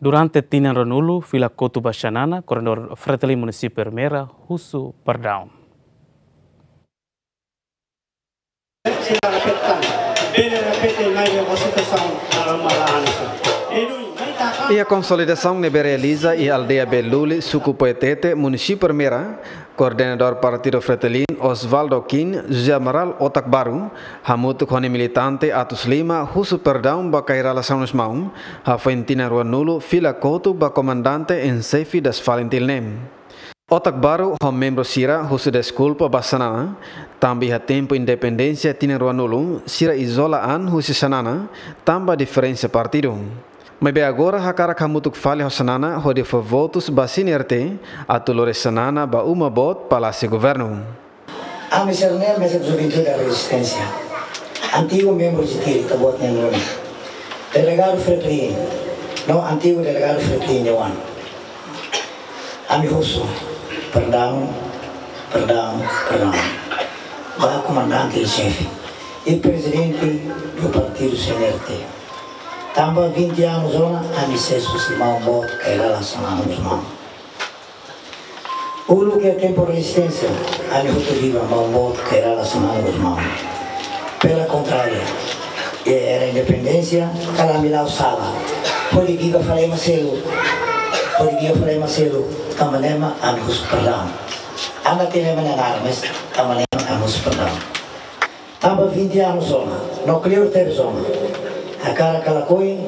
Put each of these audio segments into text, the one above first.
durante tinan ranulu fila kotu bashanana corredor freteli municipio Hermera husu pardaun. Sila. E a consolidação nebe realiza e aldeia Beluli, suku Poetete, município Primeira, coordenador Partido Fretelin, Osvaldo Kin, José Amaral Otak Baru, Hamutu Kone Militante Atus Lima, Husu Perdão, Bakai Relação Maum, Hafuentina Ruanulu, Fila Kotu, Comandante em Sefi das Valentilnem. Otak Baru, hom membro Sira, Husu Desculpa Basanana, também ha tempo independência Tina Ruanulu, Sira Isola An, Husu Sanana, tamba diferença partido. Mas bem agora, a cara kamutuk fale hosanana, hode foi votos basini arte, a tulore sanana ba uma bot palácio governo. A miserner mesa juventude da resistência. Antigo membro de TIR, tabot nem nome. Delegado Fretlin, não antigo delegado Fretlin, Johan. Ami Russo, perdão, perdão, perdão. Ba comandante e chefe. E presidente do partido CNRT. Tambah 20 anos zona ami sesu si mau bot kay relação a nos mau. Ulu que tempo resistência ami hutu viva mau bot kay relação a nos mau. Pela contrária, era independência kala milau sala. Pode giga falei maselo. Pode giga falei maselo. Tamanema ami hus perdão. Anda tinema nanara mas tamanema ami hus perdão. Tambah 20 anos zona. No clear ter zona. Akara kalakoi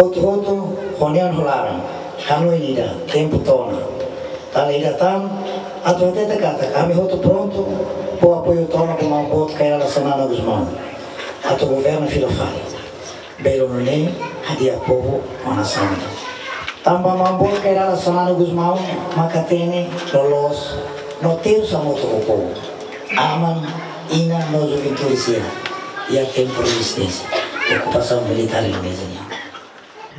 hotu hotu honian holaran kanu inida tempo tona. Tala ida tam atu hate kata kami hotu pronto po apoio tona com uma bot kaya la semana dos mãos atu governo filofale belo no nem hadia povo ona santa tamba mambol kaya la semana dos makatene lolos no teu samoto aman ina no juventude e a tempo resistência ocupação militar indonésia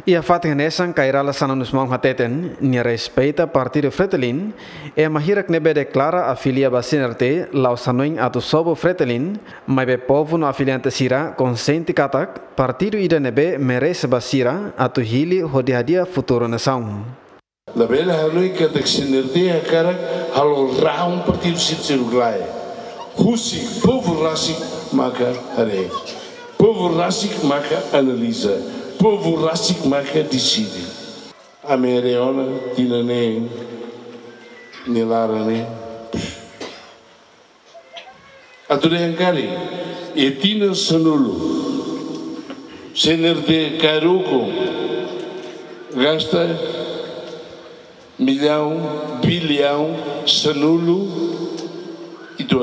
E a fatinha nessa kairala sana nos mão hateten ni respeita partido Fretelin e mahirak nebe declara a filia basinerte lau sanoin atu sobo Fretelin mai be povo no afiliante sira consente katak partido ida nebe merece basira atu hili hodiadia futuro nação. La bela haloi katak sinerte a karak halo raun partido sitseruglai. Husi povo rasik maka hare. Povo rasik maka analisa. Povo rasik maka decide. A mereona tina ne nilara ne. Ature angkari e tina sanulu. Senerte caruco gasta milhão, bilhão, sanulo itu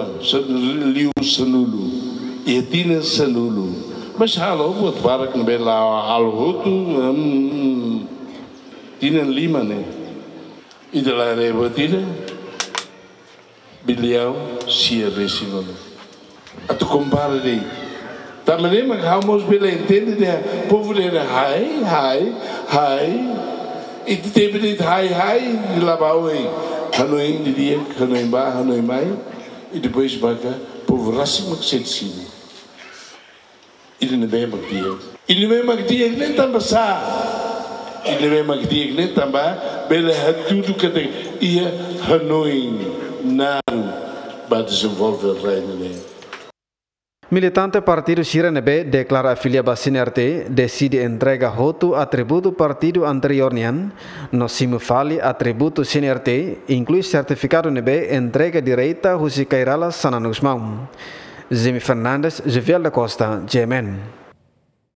liu sanulu etina sanulu mas halo buat barak nbela halo hutu um, tina lima ne. Itulah reba tina bilhão sia resino atu compara dei. Também mas vamos bela entende né povo dele hai hai hai. Itu tebe dit hai hai di labauei hanoi di dia hanoi ba hanoi mai. E depois vaca verrassing zit zien. Iedereen bem magdir. Iedereen magdir nem também sa. Iedereen magdir nem também bela tudo que tem ia Hanoi na bad desenvolver reino nele. Militante partido Sirenebe declara filia Basinerte decide entrega hotu atributo partido anteriornian, no simufali atributo sinerte, inclui certificado nebe entrega direita husi kairala sananusmau. Zemi Fernandes, Javier da Costa, Jemen.